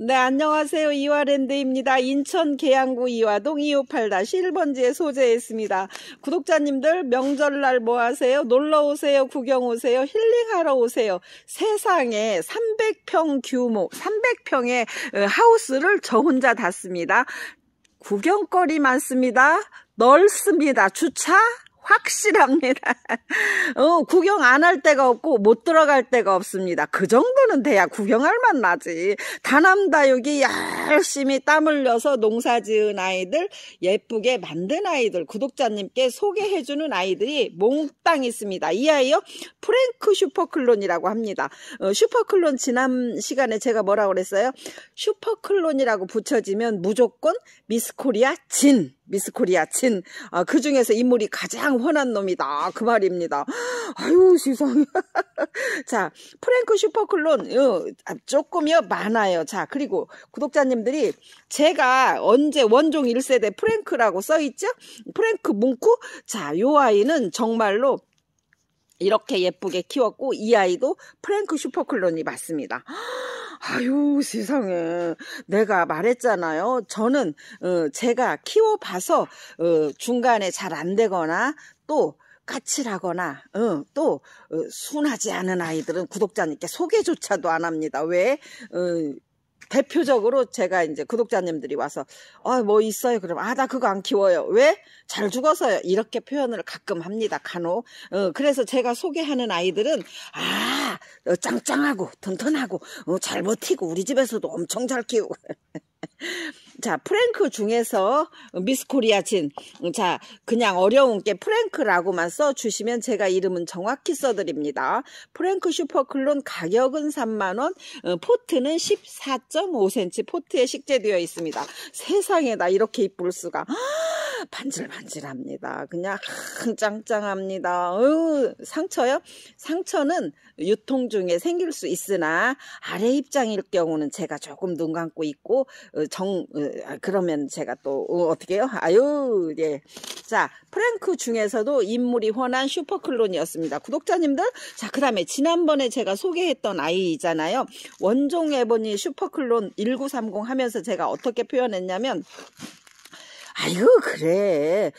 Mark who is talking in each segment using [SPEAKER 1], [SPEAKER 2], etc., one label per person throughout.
[SPEAKER 1] 네, 안녕하세요. 이화랜드입니다. 인천 계양구 이화동 258-1번지에 소재했습니다. 구독자님들 명절날 뭐 하세요? 놀러 오세요. 구경 오세요. 힐링하러 오세요. 세상에 300평 규모, 300평의 어, 하우스를 저 혼자 닫습니다. 구경거리 많습니다. 넓습니다. 주차 확실합니다. 어, 구경 안 할 데가 없고 못 들어갈 데가 없습니다. 그 정도는 돼야 구경할 만 나지. 다남다육이 열심히 땀 흘려서 농사 지은 아이들, 예쁘게 만든 아이들, 구독자님께 소개해주는 아이들이 몽땅 있습니다. 이 아이요, 프랭크 슈퍼클론이라고 합니다. 어, 슈퍼클론 지난 시간에 제가 뭐라고 그랬어요? 슈퍼클론이라고 붙여지면 무조건 미스코리아 진. 미스코리아 진. 아, 그 중에서 인물이 가장 훤한 놈이다. 그 말입니다. 아유, 세상에. 자, 프랭크 슈퍼클론, 어, 조금이요, 많아요. 자, 그리고 구독자님들이 제가 언제 원종 1세대 프랭크라고 써있죠? 프랭크 뭉크? 자, 요 아이는 정말로 이렇게 예쁘게 키웠고, 이 아이도 프랭크 슈퍼클론이 맞습니다. 아유 세상에 내가 말했잖아요. 저는 어, 제가 키워봐서 어, 중간에 잘 안 되거나 또 까칠하거나 어, 또 어, 순하지 않은 아이들은 구독자님께 소개조차도 안 합니다. 왜? 어, 대표적으로 제가 이제 구독자님들이 와서 어뭐 있어요? 그럼 아 나 그거 안 키워요. 왜? 잘 죽어서요. 이렇게 표현을 가끔 합니다 간혹. 어, 그래서 제가 소개하는 아이들은 아 어, 짱짱하고 튼튼하고 어, 잘 버티고 우리 집에서도 엄청 잘 키우고 자, 프랭크 중에서 미스코리아 진. 자, 그냥 어려운 게 프랭크라고만 써주시면 제가 이름은 정확히 써드립니다. 프랭크 슈퍼클론 가격은 3만원, 어, 포트는 14.5cm 포트에 식재되어 있습니다. 세상에 나 이렇게 이쁠 수가. 반질반질합니다. 그냥 짱짱합니다. 어휴, 상처요? 상처는 유통 중에 생길 수 있으나 아래 입장일 경우는 제가 조금 눈 감고 있고 어, 정 어, 그러면 제가 또 어, 떻게 해요? 아유 예. 자 프랭크 중에서도 인물이 훤한 슈퍼클론이었습니다. 구독자님들 자 그다음에 지난번에 제가 소개했던 아이잖아요. 원종 에보니 슈퍼클론 1930 하면서 제가 어떻게 표현했냐면 아이고 그래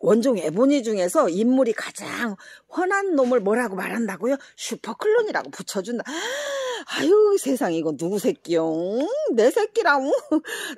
[SPEAKER 1] 원종 에보니 중에서 인물이 가장 훤한 놈을 뭐라고 말한다고요? 슈퍼클론이라고 붙여준다 아유 세상 이거 누구 새끼요 내 새끼라고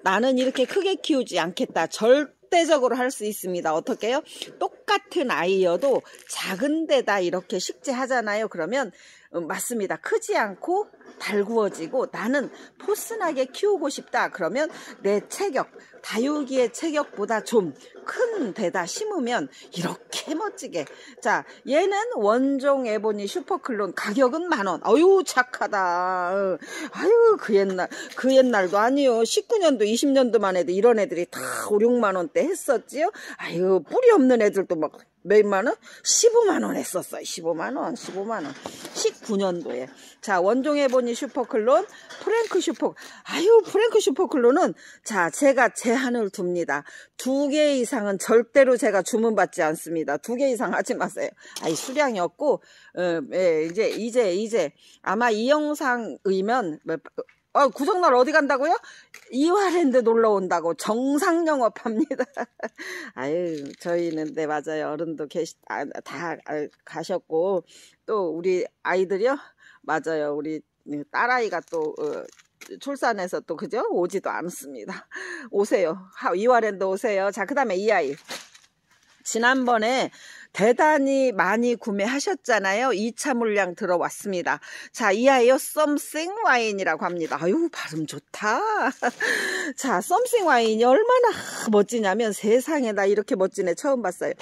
[SPEAKER 1] 나는 이렇게 크게 키우지 않겠다 절대적으로 할 수 있습니다. 어떻게 요 똑같은 아이여도 작은 데다 이렇게 식재하잖아요. 그러면 음, 맞습니다. 크지 않고 달구어지고 나는 포스나게 키우고 싶다. 그러면 내 체격, 다육이의 체격보다 좀 큰 데다 심으면 이렇게 멋지게. 자, 얘는 원종 에보니 슈퍼클론 가격은 만원. 어유 착하다. 아유, 그 옛날, 그 옛날도 아니요. 19년도, 20년도 만 해도 이런 애들이 다 5, 6만원대 했었지요. 아유, 뿌리 없는 애들도 막 몇만 원? 15만 원 했었어요. 15만 원, 15만 원. 19년도에. 자, 원종 에보니 슈퍼클론, 프랭크 슈퍼. 아유, 프랭크 슈퍼클론은 자, 제가 제한을 둡니다. 두 개 이상은 절대로 제가 주문받지 않습니다. 두 개 이상 하지 마세요. 아이 수량이 없고 어, 예, 이제 이제 이제 아마 이 영상이면 뭐, 어, 구정날 어디 간다고요? 이화랜드 놀러 온다고 정상 영업합니다. 아유, 저희는 네 맞아요. 어른도 계시 아, 다 아, 가셨고 또 우리 아이들이요? 맞아요. 우리 딸아이가 또 어, 출산해서 또 그죠? 오지도 않습니다. 오세요. 이화랜드 오세요. 자, 그다음에 이 아이. 지난번에 대단히 많이 구매하셨잖아요. 2차 물량 들어왔습니다. 자, 이 아이요. 썸씽 와인이라고 합니다. 아유, 발음 좋다. 자, 썸씽 와인이 얼마나 멋지냐면 세상에 나 이렇게 애 처음 봤어요.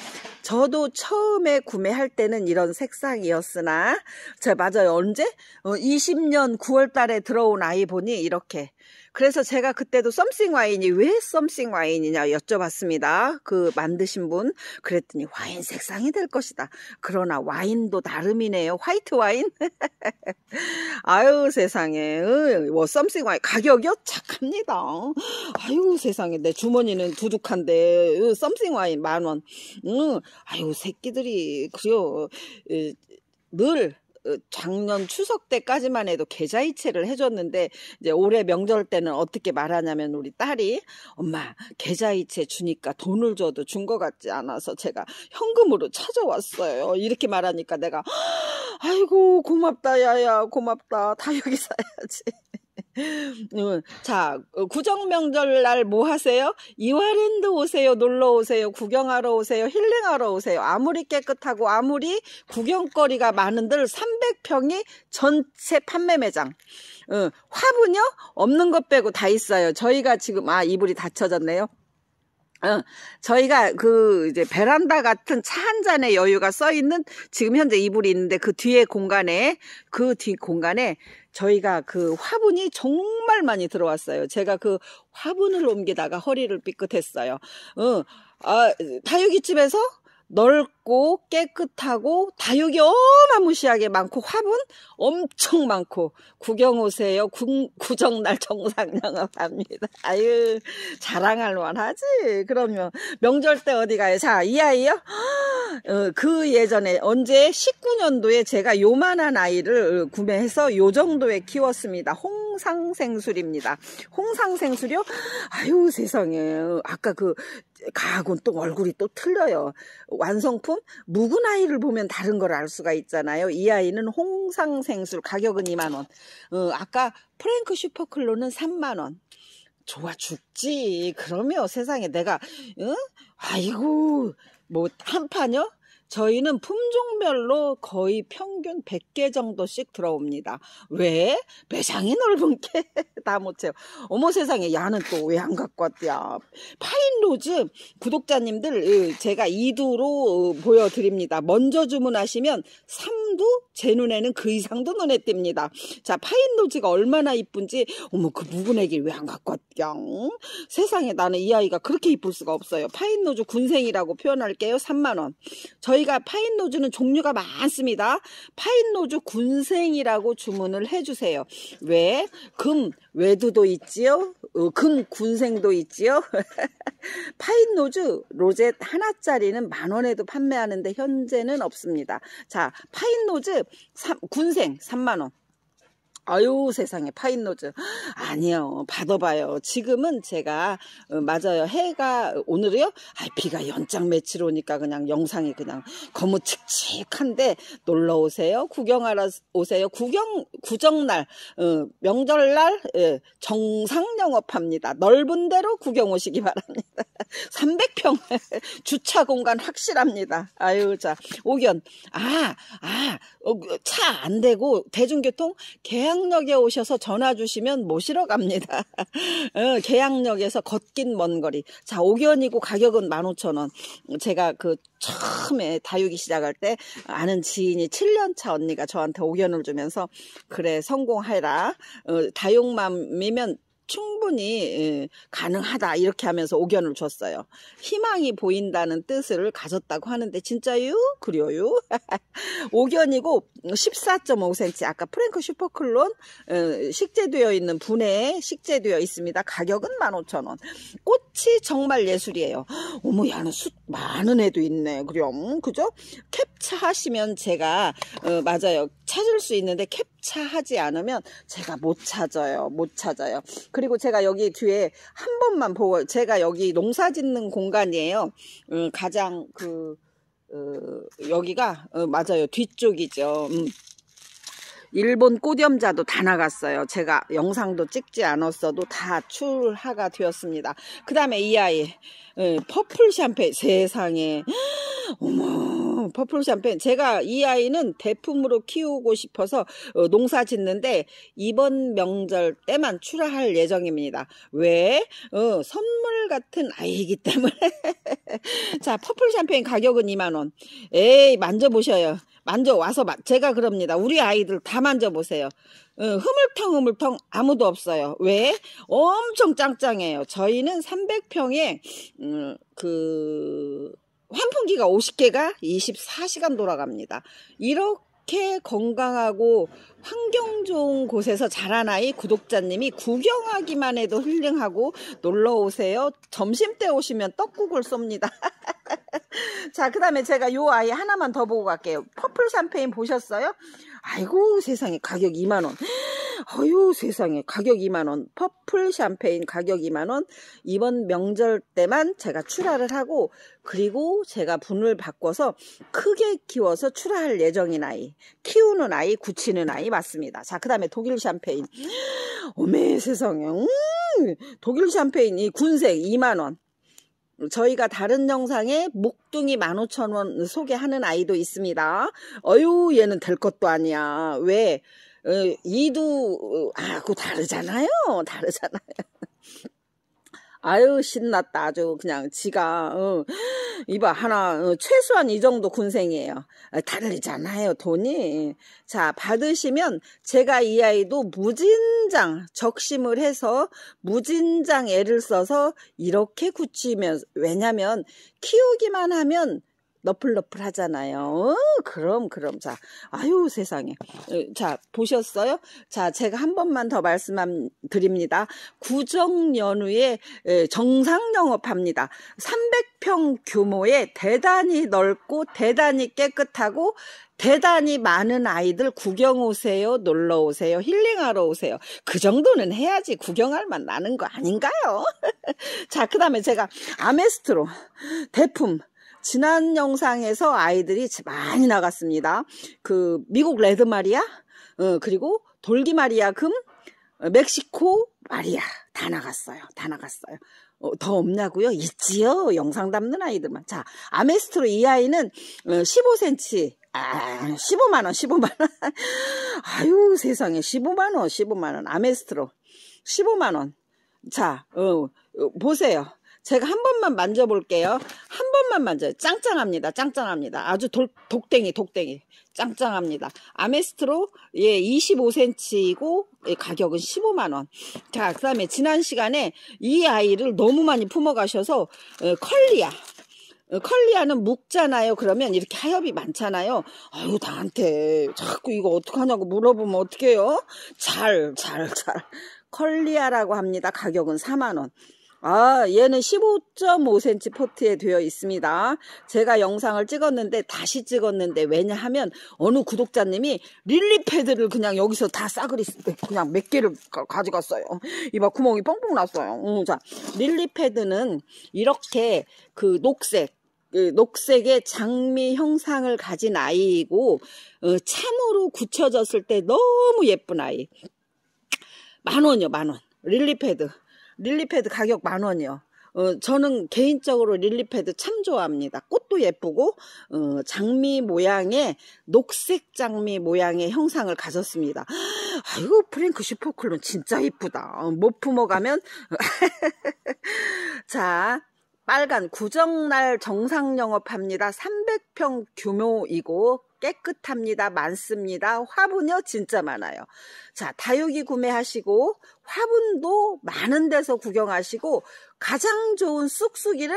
[SPEAKER 1] 저도 처음에 구매할 때는 이런 색상이었으나 제 맞아요. 언제? 어, 20년 9월 달에 들어온 아이 보니 이렇게 그래서 제가 그때도 썸씽 와인이 왜 썸씽 와인이냐 여쭤봤습니다. 그 만드신 분. 그랬더니 와인 색상이 될 것이다. 그러나 와인도 나름이네요. 화이트 와인. 아유 세상에. 뭐 썸씽 와인 가격이요? 착합니다. 아유 세상에 내 주머니는 두둑한데 썸씽 와인 만 원. 응. 아유 새끼들이 그래요. 늘 어, 작년 추석 때까지만 해도 계좌이체를 해줬는데 이제 올해 명절 때는 어떻게 말하냐면 우리 딸이 엄마 계좌이체 주니까 돈을 줘도 준 것 같지 않아서 제가 현금으로 찾아왔어요. 이렇게 말하니까 내가 아이고 고맙다 야야 고맙다 다 여기 사야지. 자, 어, 구정 명절날 뭐 하세요? 이화랜드 오세요, 놀러 오세요, 구경하러 오세요, 힐링하러 오세요. 아무리 깨끗하고 아무리 구경거리가 많은들 300평이 전체 판매 매장. 어, 화분요? 없는 것 빼고 다 있어요. 저희가 지금, 아, 이불이 닫혀졌네요. 어, 저희가 그 이제 베란다 같은 차 한 잔의 여유가 써 있는 지금 현재 이불이 있는데 그 뒤에 공간에 그 뒤 공간에 저희가 그 화분이 정말 많이 들어왔어요. 제가 그 화분을 옮기다가 허리를 삐끗했어요. 어, 아, 다육이집에서 넓고 깨끗하고 다육이 어마무시하게 많고 화분 엄청 많고 구경 오세요. 구, 구정날 정상 영업합니다. 아유 자랑할 만하지. 그러면 명절 때 어디 가요? 자 이 아이요. 어, 그 예전에 언제 19년도에 제가 요만한 아이를 구매해서 요 정도에 키웠습니다. 홍상생술입니다. 홍상생술이요? 아유 세상에 아까 그 가하고는 또 얼굴이 또 틀려요. 완성품? 묵은 아이를 보면 다른 걸 알 수가 있잖아요. 이 아이는 홍상생술 가격은 2만 원. 어, 아까 프랭크 슈퍼클로는 3만 원. 좋아 죽지. 그러면 세상에 내가, 응? 아이고, 뭐, 한 판요? 저희는 품종별로 거의 평균 100개 정도씩 들어옵니다. 왜? 매장이 넓은 게 다 못 채워. 어머 세상에 야는 또 왜 안 갖고 왔대야. 파인로즈 구독자님들 제가 2두로 보여드립니다. 먼저 주문하시면 3두 제 눈에는 그 이상도 눈에 띕니다. 자 파인로즈가 얼마나 이쁜지 어머 그 묵은 애기 왜안 갖고 왔대야. 세상에 나는 이 아이가 그렇게 이쁠 수가 없어요. 파인로즈 군생이라고 표현할게요. 3만원. 저희 저희가 파인로즈는 종류가 많습니다. Pine Rose 군생이라고 주문을 해주세요. 왜? 금 외두도 있지요. 어, 금 군생도 있지요. Pine Rose 로젯 하나짜리는 만 원에도 판매하는데 현재는 없습니다. 자, Pine Rose 3, 군생 3만 원. 아유 세상에 Pine Rose. 아니요. 받아봐요. 지금은 제가 어, 맞아요. 해가 오늘이요? 아 비가 연장 며칠 오니까 그냥 영상이 그냥 거무칙칙한데 놀러 오세요. 구경하러 오세요. 구경 구정날 어, 명절날 예, 정상 영업합니다. 넓은 데로 구경 오시기 바랍니다. 300평 주차 공간 확실합니다. 아유 자 오견. 아아 어, 차안 되고 대중교통 계약 계양역에 오셔서 전화 주시면 모시러 갑니다. 어, 계양역에서 걷긴 먼 거리. 자, 5견이고 가격은 15,000원. 제가 그 처음에 다육이 시작할 때 아는 지인이 7년차 언니가 저한테 5견을 주면서 그래 성공해라. 어, 다육맘이면 충분히 예, 가능하다 이렇게 하면서 오견을 줬어요. 희망이 보인다는 뜻을 가졌다고 하는데 진짜요? 그래요? 오견이고 14.5cm 아까 프랭크 슈퍼클론 어, 식재되어 있는 분해에 식재되어 있습니다. 가격은 15,000원. 꽃이 정말 예술이에요. 어머 야는 수 많은 애도 있네. 그럼 그죠? 캡처하시면 제가 어, 맞아요. 찾을 수 있는데 캡 처하지 않으면 제가 못 찾아요. 못 찾아요. 그리고 제가 여기 뒤에 한 번만 보고 제가 여기 농사 짓는 공간이에요. 음, 가장 그 어, 여기가 어, 맞아요. 뒤쪽이죠. 음. 일본 꼬염자도 다 나갔어요. 제가 영상도 찍지 않았어도 다 출하가 되었습니다. 그 다음에 이 아이 예, Purple Champagne 세상에 어머 Purple Champagne 제가 이 아이는 대품으로 키우고 싶어서 어, 농사 짓는데 이번 명절 때만 출하할 예정입니다. 왜? 어, 선물 같은 아이이기 때문에 자 Purple Champagne 가격은 2만원 에이 만져보셔요. 만져와서 제가 그럽니다. 우리 아이들 다 만져보세요. 어, 흐물텅 흐물텅 아무도 없어요. 왜? 엄청 짱짱해요. 저희는 300평에 음, 그 환풍기가 50개가 24시간 돌아갑니다. 이렇게 건강하고 환경 좋은 곳에서 자란 아이 구독자님이 구경하기만 해도 힐링하고 놀러 오세요. 점심 때 오시면 떡국을 쏩니다. 자, 그 다음에 제가 요 아이 하나만 더 보고 갈게요. 퍼플 샴페인 보셨어요? 아이고, 세상에 가격 2만원. 어유 세상에 가격 2만원. 퍼플 샴페인 가격 2만원. 이번 명절 때만 제가 출하를 하고, 그리고 제가 분을 바꿔서 크게 키워서 출하할 예정인 아이. 키우는 아이, 굳히는 아이 맞습니다. 자, 그 다음에 독일 샴페인. 어메 세상에. 음, 독일 샴페인이 군색 2만원. 저희가 다른 영상에 목둥이 15,000원 소개하는 아이도 있습니다. 어유 얘는 될 것도 아니야. 왜? 어, 이도 아, 그 다르잖아요. 다르잖아요. 아유 신났다. 아주 그냥 지가 어, 이봐 하나 어, 최소한 이 정도 군생이에요. 아, 다르잖아요 돈이. 자 받으시면 제가 이 아이도 무진장 적심을 해서 무진장 애를 써서 이렇게 굳히면 왜냐면 키우기만 하면 너플너플 하잖아요. 어, 그럼 그럼 자 아유 세상에 어, 자 보셨어요? 자 제가 한 번만 더 말씀드립니다. 구정 연휴에 정상 영업합니다. 300평 규모의 대단히 넓고 대단히 깨끗하고 대단히 많은 아이들 구경 오세요, 놀러 오세요, 힐링하러 오세요. 그 정도는 해야지 구경할 만 나는 거 아닌가요? 자, 그 다음에 제가 아메스트로 대품 지난 영상에서 아이들이 많이 나갔습니다. 그 미국 레드 마리아, 어, 그리고 돌기 마리아 금, 어, 멕시코 마리아 다 나갔어요. 다 나갔어요. 어, 더 없냐고요? 있지요. 영상 담는 아이들만. 자, 아메스트로 이 아이는 15cm. 어, 아, 15만원, 15만원. 아유, 세상에. 15만원, 15만원. 아메스트로. 15만원. 자, 어, 어, 보세요. 제가 한 번만 만져볼게요. 한 번만 만져요. 짱짱합니다. 짱짱합니다. 아주 돌, 독댕이 독댕이 짱짱합니다. 아메스트로 예 25cm이고 예, 가격은 15만 원. 자, 그 다음에 지난 시간에 이 아이를 너무 많이 품어 가셔서 예, 컬리아 어, 컬리아는 묵잖아요. 그러면 이렇게 하엽이 많잖아요. 아유 나한테 자꾸 이거 어떡하냐고 물어보면 어떡해요? 잘, 잘, 잘. 컬리아라고 합니다. 가격은 4만원. 아 얘는 15.5cm 포트에 되어 있습니다. 제가 영상을 찍었는데 다시 찍었는데 왜냐하면 어느 구독자님이 Lily Pad를 그냥 여기서 다 싸그리 그냥 몇 개를 가져갔어요. 이봐 구멍이 뻥뻥 났어요. 음, 자 Lily Pad는 이렇게 그 녹색 그 녹색의 장미 형상을 가진 아이이고 어, 참으로 굳혀졌을 때 너무 예쁜 아이. 만 원이요 만 원. Lily Pad Lily Pad 가격 만 원이요. 어, 저는 개인적으로 Lily Pad 참 좋아합니다. 꽃도 예쁘고 어, 장미 모양의 녹색 장미 모양의 형상을 가졌습니다. 아이고 Frank Superclone 진짜 이쁘다. 어, 못 품어가면 자 빨간 구정날 정상 영업합니다. 300평 규모이고 깨끗합니다. 많습니다. 화분요 진짜 많아요. 자 다육이 구매하시고 화분도 많은 데서 구경하시고 가장 좋은 쑥쑥이를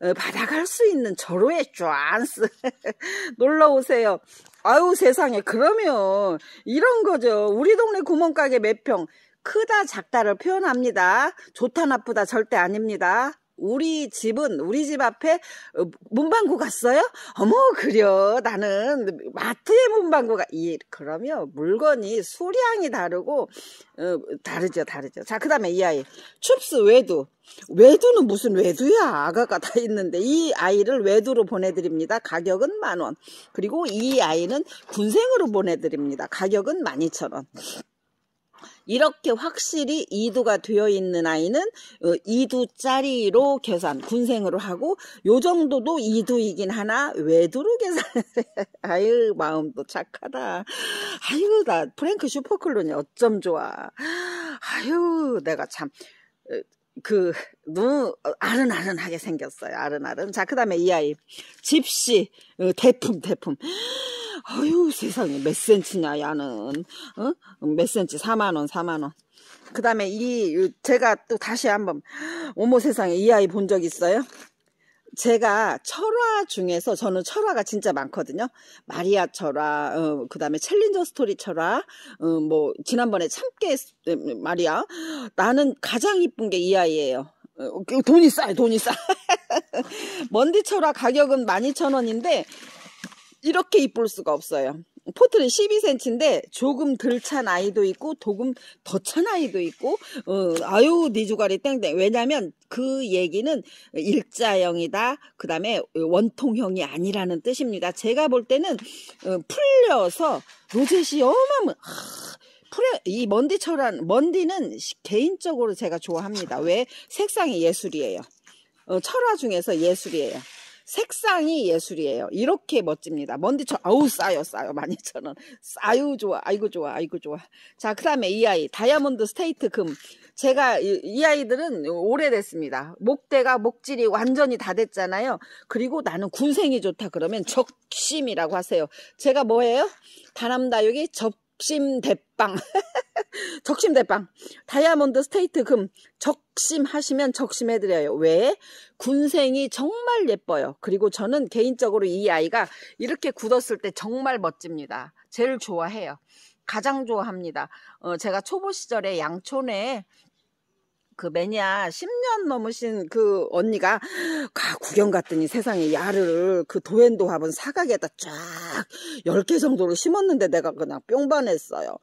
[SPEAKER 1] 어, 받아갈 수 있는 절호의 쫀스 놀러 오세요. 아유 세상에 그러면 이런 거죠. 우리 동네 구멍가게 몇 평 크다 작다를 표현합니다. 좋다 나쁘다 절대 아닙니다. 우리 집은 우리 집 앞에 어, 문방구 갔어요? 어머 그려. 나는 마트에 문방구가 이 그러면 물건이 수량이 다르고 어, 다르죠 다르죠. 자 그 다음에 이 아이. 춥스 외두. 외두는 무슨 외두야? 아가가 다 있는데 이 아이를 외두로 보내드립니다. 가격은 만원. 그리고 이 아이는 군생으로 보내드립니다. 가격은 만 이천 원 이렇게 확실히 2두가 되어 있는 아이는 2두짜리로 어, 계산 군생으로 하고 요 정도도 2두이긴 하나? 외두로 계산 아유 마음도 착하다. 아유 나 프랭크 슈퍼클론이 어쩜 좋아. 아유 내가 참 어, 그, 너무 아른아른하게 생겼어요. 아른아른. 자, 그 다음에 이 아이. 집시. 어, 대품, 대품. 아유 세상에 몇 센치냐 야는 어? 몇 센치 4만원 4만원 그 다음에 이 제가 또 다시 한번 어머 세상에 이 아이 본 적 있어요? 제가 철화 중에서 저는 철화가 진짜 많거든요. 마리아 철화, 어, 그 다음에 Challenger Story 철화, 어, 뭐 지난번에 참깨 마리아. 나는 가장 이쁜 게 이 아이예요. 어, 돈이 싸요, 돈이 싸. 먼디 철화 가격은 12,000원인데 이렇게 이쁠 수가 없어요. 포트는 12cm인데 조금 덜 찬 아이도 있고 조금 더 찬 아이도 있고 어, 아유 니주가리 땡땡. 왜냐면 그 얘기는 일자형이다. 그 다음에 원통형이 아니라는 뜻입니다. 제가 볼 때는 어, 풀려서 로제트가 어마어마 이 먼디 철화 먼디는 개인적으로 제가 좋아합니다. 왜? 색상이 예술이에요. 어, 철화 중에서 예술이에요 색상이 예술이에요. 이렇게 멋집니다. 먼디 철화 아우 싸요 싸요 12,000원 싸유 좋아 아이고 좋아 아이고 좋아 자 그 다음에 이 아이 Diamond State 금 제가 이, 이, 아이들은 오래됐습니다. 목대가 목질이 완전히 다 됐잖아요. 그리고 나는 군생이 좋다 그러면 적심이라고 하세요. 제가 뭐예요? 다남다육이 적심 대빵 적심 대빵. Diamond State 금. 적심 하시면 적심 해드려요. 왜? 군생이 정말 예뻐요. 그리고 저는 개인적으로 이 아이가 이렇게 굳었을 때 정말 멋집니다. 제일 좋아해요. 가장 좋아합니다. 어, 제가 초보 시절에 양촌에 그 매니아 10년 넘으신 그 언니가 가 구경 갔더니 세상에 야를 그 도엔도 화분 사각에다 쫙 10개 정도로 심었는데 내가 그냥 뿅 반했어요.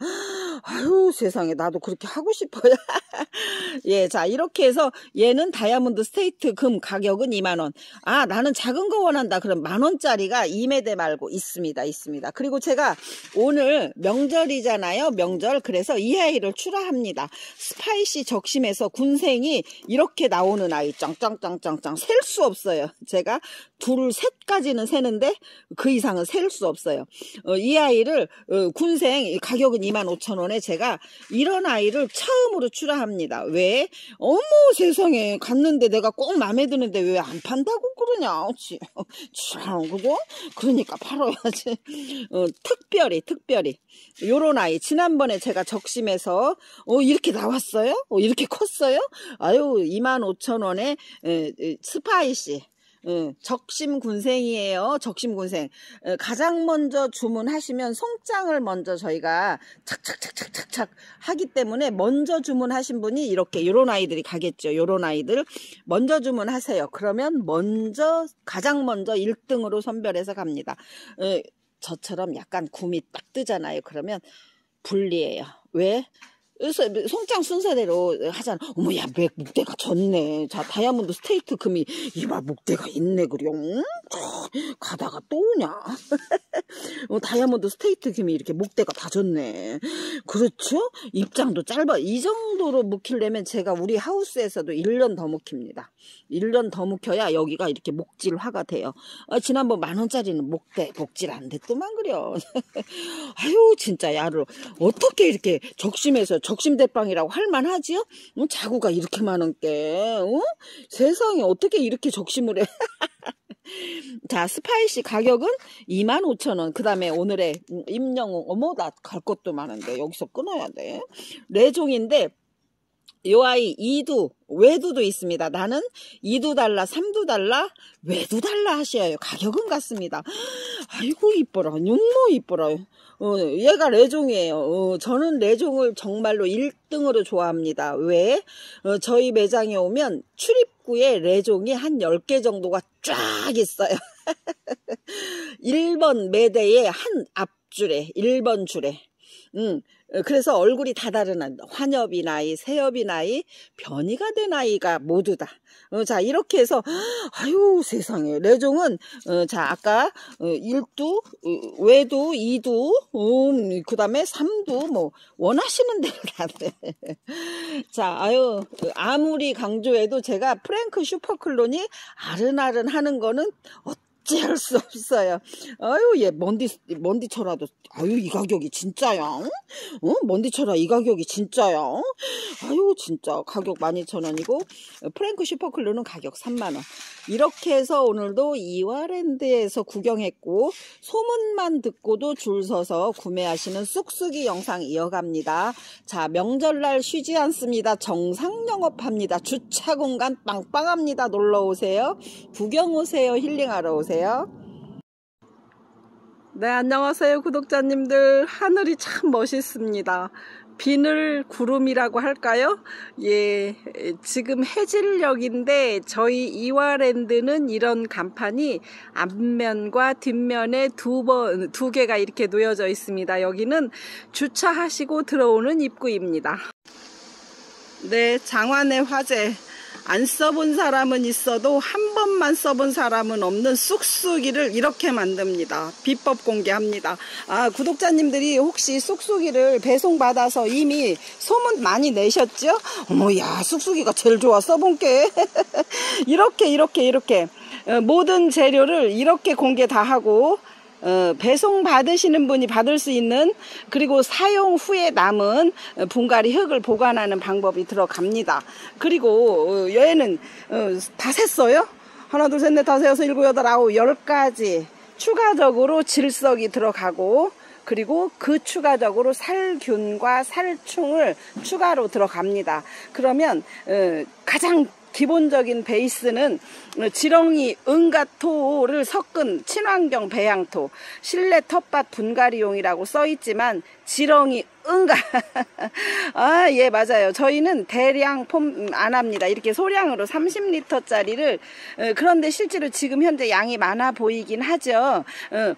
[SPEAKER 1] 아유 세상에 나도 그렇게 하고 싶어요. 예, 자 이렇게 해서 얘는 Diamond State 금 가격은 2만원. 아 나는 작은 거 원한다. 그럼 만원짜리가 2매대 말고 있습니다. 있습니다. 그리고 제가 오늘 명절이잖아요. 명절 그래서 이 아이를 출하합니다. Spicy 적심에서 군생이 이렇게 나오는 아이 짱짱짱짱짱 셀 수 없어요. 제가 둘, 셋까지는 세는데 그 이상은 셀 수 없어요. 어, 이 아이를 어, 군생 가격은 25,000원 에 제가 이런 아이를 처음으로 출하합니다. 왜? 어머 세상에 갔는데 내가 꼭 마음에 드는데 왜 안 판다고 그러냐. 참 그죠? 그러니까 팔아야지. 어, 특별히 특별히 요런 아이 지난번에 제가 적심해서 어 이렇게 나왔어요? 어, 이렇게 컸어요? 아유 25,000원에 Spicy 적심 군생이에요. 적심 군생. 가장 먼저 주문하시면 송장을 먼저 저희가 착착착착착착 하기 때문에 먼저 주문하신 분이 이렇게 이런 아이들이 가겠죠. 이런 아이들 먼저 주문하세요. 그러면 먼저 가장 먼저 1등으로 선별해서 갑니다. 저처럼 약간 굼이 딱 뜨잖아요. 그러면 불리해요. 왜? 송장 순서대로 하잖아. 어머, 야, 맥, 목대가 졌네. 자, Diamond State 금이, 이봐, 목대가 있네. 응? 가다가 또 오냐? 어, Diamond State 금이 이렇게 목대가 다 졌네. 그렇죠? 입장도 짧아. 이 정도로 묵히려면 제가 우리 하우스에서도 1년 더 묵힙니다. 1년 더 묵혀야 여기가 이렇게 목질화가 돼요. 아, 지난번 만원짜리는 목대, 목질 안 됐더만, 그려. 아유, 진짜, 야를. 어떻게 이렇게 적심해서 적심대빵이라고 할 만하지요? 어, 자구가 이렇게 많은 게 어? 세상에 어떻게 이렇게 적심을 해? 자 Spicy 가격은 25,000원 그 다음에 오늘의 임영웅 어머 나 갈 것도 많은데 여기서 끊어야 돼 레종인데 요 아이 2두 외두도 있습니다. 나는 2두 달라 3두 달라 외두 달라 하셔요. 가격은 같습니다. 아이고 이뻐라. 너무 이뻐라. 어, 얘가 레종이에요. 어, 저는 레종을 정말로 1등으로 좋아합니다. 왜? 어, 저희 매장에 오면 출입구에 레종이 한 10개 정도가 쫙 있어요. 1번 매대에 한 앞줄에 1번 줄에 음, 어, 그래서 얼굴이 다 다른 환엽이 나이, 새엽이 나이, 변이가 된 아이가 모두 다. 어, 자 이렇게 해서 아유 세상에 레종은 어, 자 아까 어, 1두, 어, 외두, 2두, 음, 그 다음에 3두 뭐 원하시는 대로 다 돼. 자 아유 아무리 강조해도 제가 프랭크 슈퍼클론이 아른아른 하는 거는 어찌할 수 없어요. 아유, 얘 먼디, 먼디쳐라도, 아유, 이 가격이 진짜야? 어? 먼디쳐라, 이 가격이 진짜야? 아유, 진짜, 가격 12,000원이고, 프랭크 슈퍼클루는 가격 3만원. 이렇게 해서 오늘도 이화랜드에서 구경했고, 소문만 듣고도 줄 서서 구매하시는 쑥쑥이 영상 이어갑니다. 자, 명절날 쉬지 않습니다. 정상 영업합니다. 주차 공간 빵빵합니다. 놀러 오세요. 구경 오세요. 힐링하러 오세요. 안녕하세요. 네, 안녕하세요. 구독자님들. 하늘이 참 멋있습니다. 비늘 구름이라고 할까요? 예, 지금 해질녘인데 저희 이화랜드는 이런 간판이 앞면과 뒷면에 두 번, 두 개가 이렇게 놓여져 있습니다. 여기는 주차하시고 들어오는 입구입니다. 네, 장안의 화재. 안 써본 사람은 있어도 한 번만 써본 사람은 없는 쑥쑥이를 이렇게 만듭니다. 비법 공개합니다. 아, 구독자님들이 혹시 쑥쑥이를 배송받아서 이미 소문 많이 내셨죠? 어머, 야, 쑥쑥이가 제일 좋아. 써본 게. 이렇게, 이렇게, 이렇게. 어, 모든 재료를 이렇게 공개 다 하고 어, 배송 받으시는 분이 받을 수 있는 그리고 사용 후에 남은 분갈이 흙을 보관하는 방법이 들어갑니다. 그리고 어, 얘는 어, 다 샜어요. 하나 둘 셋 넷 다섯 여섯 일곱 여덟 아홉 열 가지 추가적으로 질석이 들어가고 그리고 그 추가적으로 살균과 살충을 추가로 들어갑니다. 그러면 어, 가장 기본적인 베이스는 지렁이 은가토를 섞은 친환경 배양토 실내 텃밭 분갈이용이라고 써 있지만 지렁이 은가. 아 예 맞아요. 저희는 대량 폼 안 합니다. 이렇게 소량으로 30리터 짜리를 어, 그런데 실제로 지금 현재 양이 많아 보이긴 하죠. 어,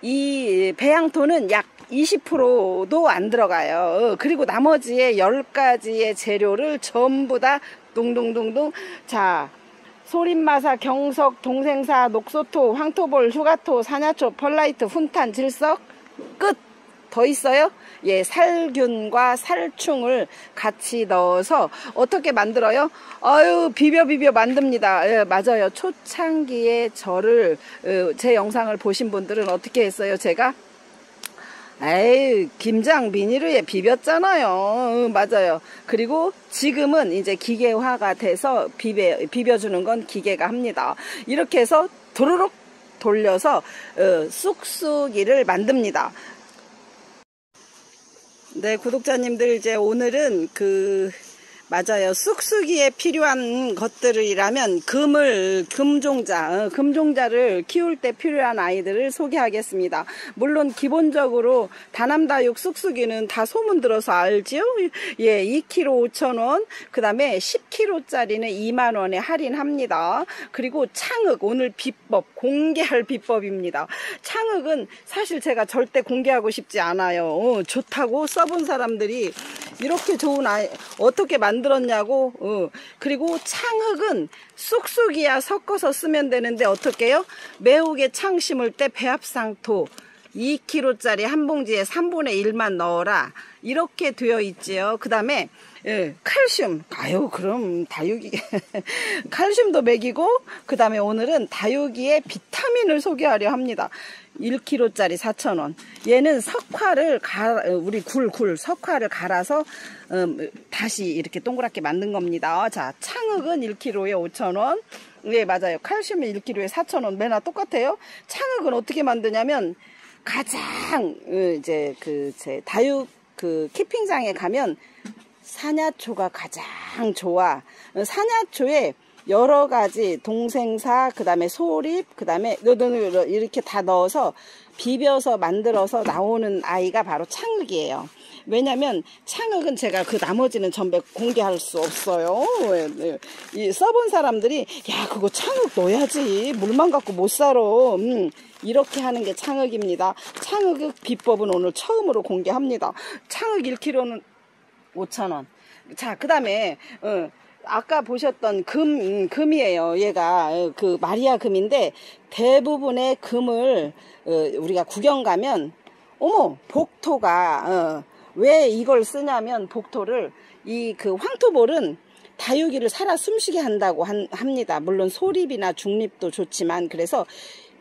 [SPEAKER 1] 이 배양토는 약 20%도 안 들어가요. 어, 그리고 나머지의 10가지의 재료를 전부 다 동동동동 자 소림마사, 경석, 동생사, 녹소토, 황토볼, 휴가토, 사냐초, 펄라이트, 훈탄, 질석 끝! 더 있어요? 예, 살균과 살충을 같이 넣어서 어떻게 만들어요? 아유, 비벼 비벼 만듭니다. 예, 맞아요. 초창기에 저를 어, 제 영상을 보신 분들은 어떻게 했어요? 제가 에이 김장 비닐에 비볐잖아요. 맞아요. 그리고 지금은 이제 기계화가 돼서 비벼, 비벼주는 건 기계가 합니다. 이렇게 해서 도로록 돌려서 어, 쑥쑥이를 만듭니다. 네 구독자님들 이제 오늘은 그 맞아요. 쑥쑥이에 필요한 것들이라면 금을 금종자, 어, 금종자를 키울 때 필요한 아이들을 소개하겠습니다. 물론 기본적으로 다남다육 쑥쑥이는 다 소문 들어서 알지요? 예, 2kg 5,000원, 그 다음에 10kg짜리는 2만원에 할인합니다. 그리고 창흑, 오늘 비법, 공개할 비법입니다. 창흑은 사실 제가 절대 공개하고 싶지 않아요. 어, 좋다고 써본 사람들이 이렇게 좋은 아이, 어떻게 만들 만들었냐고. 어. 그리고 창흙은 쑥쑥이야 섞어서 쓰면 되는데 어떻게 해요? 매우게 창 심을 때 배합상토 2kg짜리 한 봉지에 3분의 1만 넣어라. 이렇게 되어 있지요. 그 다음에 예, 칼슘. 아유 그럼 다육이 칼슘도 먹이고 그 다음에 오늘은 다육이의 비타민을 소개하려 합니다 1kg짜리 4,000원. 얘는 석화를 가, 우리 굴, 굴, 석화를 갈아서, 음, 다시 이렇게 동그랗게 만든 겁니다. 자, 창흑은 1kg에 5,000원. 네, 맞아요. 칼슘은 1kg에 4,000원. 매나 똑같아요. 창흑은 어떻게 만드냐면, 가장, 어, 이제, 그, 제, 다육, 그, 키핑장에 가면, 사냐초가 가장 좋아. 어, 사냐초에 여러 가지 동생사 그 다음에 소립 그 다음에 이렇게 다 넣어서 비벼서 만들어서 나오는 아이가 바로 창흑이에요. 왜냐면 창흑은 제가 그 나머지는 전부 공개할 수 없어요. 이 써본 사람들이 야 그거 창흑 넣어야지 물만 갖고 못 살아. 음, 이렇게 하는 게 창흑입니다. 창흑 비법은 오늘 처음으로 공개합니다. 창흑 1kg는 5,000원. 자, 그 다음에, 어, 아까 보셨던 금, 음, 금이에요. 얘가 그 마리아 금인데 대부분의 금을 어, 우리가 구경 가면 어머 복토가 어, 왜 이걸 쓰냐면 복토를 이 그 황토볼은 다육이를 살아 숨쉬게 한다고 한, 합니다. 물론 소립이나 중립도 좋지만 그래서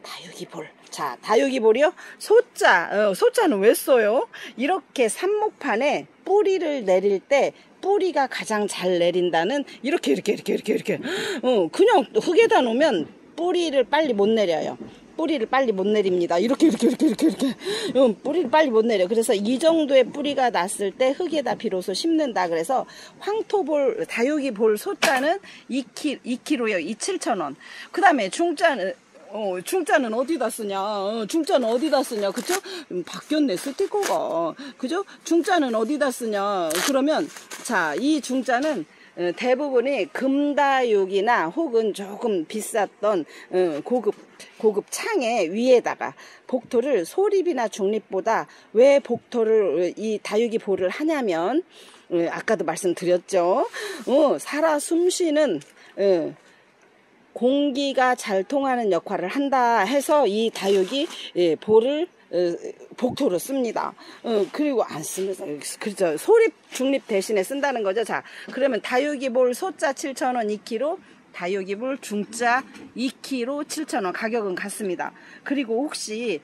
[SPEAKER 1] 다육이볼 자 다육이볼이요 소자 어, 소자는 왜 써요 이렇게 삽목판에 뿌리를 내릴 때 뿌리가 가장 잘 내린다는 이렇게 이렇게 이렇게 이렇게 이렇게 어, 그냥 흙에다 놓으면 뿌리를 빨리 못 내려요. 뿌리를 빨리 못 내립니다. 이렇게 이렇게 이렇게 이렇게 이렇게 어, 뿌리를 빨리 못 내려. 그래서 이 정도의 뿌리가 났을 때 흙에다 비로소 심는다. 그래서 황토볼 다육이 볼 소자는 2kg, 2kg요. 2 7천원. 그 다음에 중자는 어, 중자는 어디다 쓰냐? 어, 중자는 어디다 쓰냐? 그죠? 음, 바뀌었네, 스티커가. 그죠? 중자는 어디다 쓰냐? 그러면, 자, 이 중자는 어, 대부분이 금다육이나 혹은 조금 비쌌던 어, 고급 고급 창에 위에다가 복토를 소립이나 중립보다 왜 복토를 어, 이 다육이 볼을 하냐면 아까도 말씀드렸죠. 어, 살아 숨쉬는 어, 공기가 잘 통하는 역할을 한다 해서 이 다육이 예, 어, 복토로 씁니다. 어, 그리고 안 쓰면서 그렇죠. 소립 중립 대신에 쓴다는 거죠. 자, 그러면 다육이볼 소자 7,000원 2kg, 다육이볼 중자 2kg 7,000원 가격은 같습니다. 그리고 혹시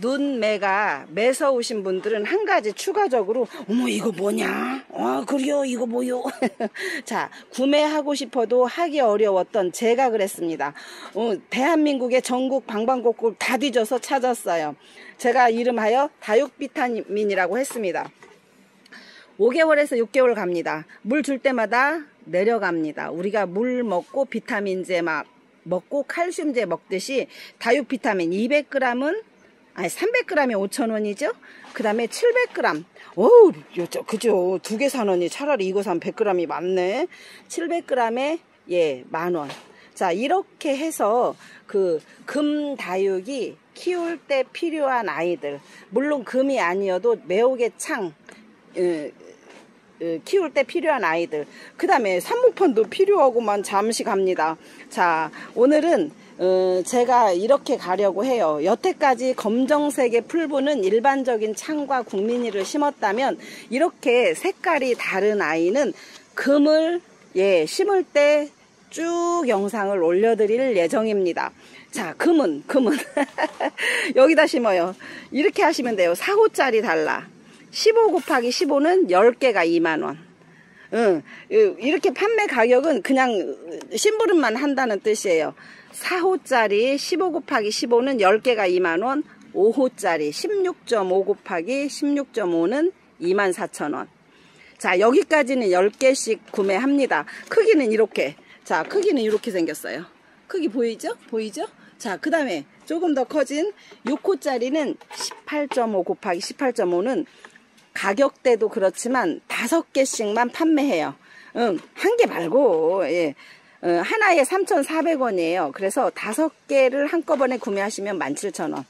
[SPEAKER 1] 눈매가 매서우신 분들은 한 가지 추가적으로 어머 이거 뭐냐? 아 그래요? 이거 뭐요? 자 구매하고 싶어도 하기 어려웠던 제가 그랬습니다. 어, 대한민국의 전국 방방곡곡 다 뒤져서 찾았어요. 제가 이름하여 다육비타민이라고 했습니다. 5개월에서 6개월 갑니다. 물 줄 때마다 내려갑니다. 우리가 물 먹고 비타민제 막 먹고 칼슘제 먹듯이 다육 비타민 200g은 아니 300g에 5,000원이죠. 그 다음에 700g. 어우, 그죠. 두 개 사느니 차라리 이거 사면 100g이 많네. 700g에 예, 만원. 자, 이렇게 해서 그 금 다육이 키울 때 필요한 아이들. 물론 금이 아니어도 매혹의 창, 키울 때 필요한 아이들. 그 다음에 산목판도 필요하고만 잠시 갑니다. 자, 오늘은 어, 제가 이렇게 가려고 해요. 여태까지 검정색의 풀분은 일반적인 창과 국민이를 심었다면 이렇게 색깔이 다른 아이는 금을 예, 심을 때 쭉 영상을 올려드릴 예정입니다. 자, 금은, 금은. 여기다 심어요. 이렇게 하시면 돼요. 4호짜리 달라. 15 곱하기 15는 10개가 2만원. 응, 이렇게 판매 가격은 그냥 심부름만 한다는 뜻이에요. 4호짜리 15 곱하기 15는 10개가 2만원 5호짜리 16.5 곱하기 16.5는 24,000원 자 여기까지는 10개씩 구매합니다 크기는 이렇게 자 크기는 이렇게 생겼어요 크기 보이죠? 보이죠? 자그 다음에 조금 더 커진 6호짜리는 18.5 곱하기 18.5는 가격대도 그렇지만 5개씩만 판매해요 응, 한개 말고 예. 어, 하나에 3,400원이에요. 그래서 다섯 개를 한꺼번에 구매하시면 17,000원.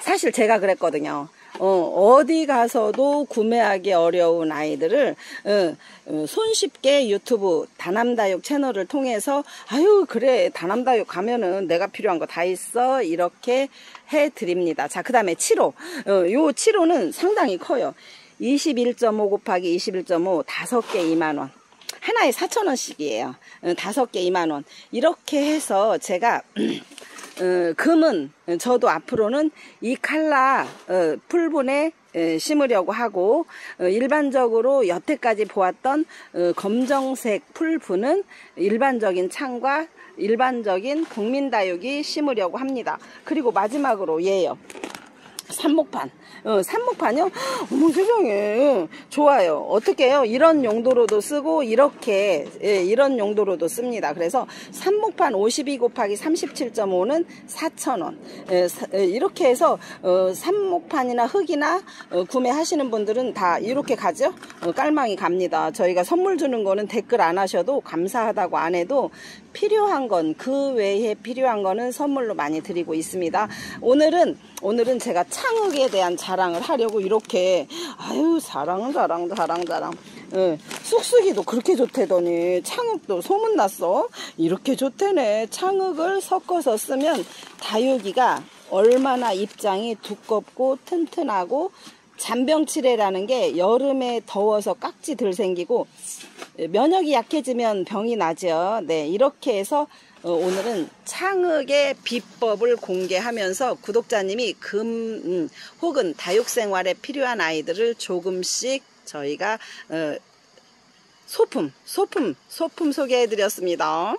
[SPEAKER 1] 사실 제가 그랬거든요. 어, 디 가서도 구매하기 어려운 아이들을 어, 어, 손쉽게 유튜브 다남다육 채널을 통해서 아유 그래 다남다육 가면은 내가 필요한 거 다 있어 이렇게 해드립니다. 자 그 다음에 7호 어, 요 7호는 상당히 커요. 21.5 곱하기 21.5 다섯 개 2만원 하나에 4천원씩이에요. 어, 다섯 개 2만원. 이렇게 해서 제가 어, 금은 저도 앞으로는 이 칼라 어, 풀분에 심으려고 하고 일반적으로 여태까지 보았던 검정색 풀분은 일반적인 창과 일반적인 국민다육이 심으려고 합니다. 그리고 마지막으로 얘요. 삽목판. 어, 삽목판이요? 어머 세상에. 좋아요. 어떻게 해요? 이런 용도로도 쓰고 이렇게 예, 이런 용도로도 씁니다. 그래서 삽목판 52 곱하기 37.5는 4,000원. 예, 예, 이렇게 해서 어, 삽목판이나 흙이나 어, 구매하시는 분들은 다 이렇게 가죠? 어, 깔망이 갑니다. 저희가 선물 주는 거는 댓글 안 하셔도 감사하다고 안 해도 필요한 건 그 외에 필요한 거는 선물로 많이 드리고 있습니다. 오늘은 오늘은 제가 창흑에 대한 자랑을 하려고 이렇게. 아유 자랑 자랑 자랑 자랑. 예, 쑥쑥이도 그렇게 좋대더니 창흑도 소문났어. 이렇게 좋대네. 창흑을 섞어서 쓰면 다육이가 얼마나 입장이 두껍고 튼튼하고 잔병치레라는 게 여름에 더워서 깍지 들 생기고 면역이 약해지면 병이 나죠. 네, 이렇게 해서 어, 오늘은 창흑의 비법을 공개하면서 구독자님이 금 음, 혹은 다육생활에 필요한 아이들을 조금씩 저희가 어, 소품, 소품, 소품 소개해 드렸습니다.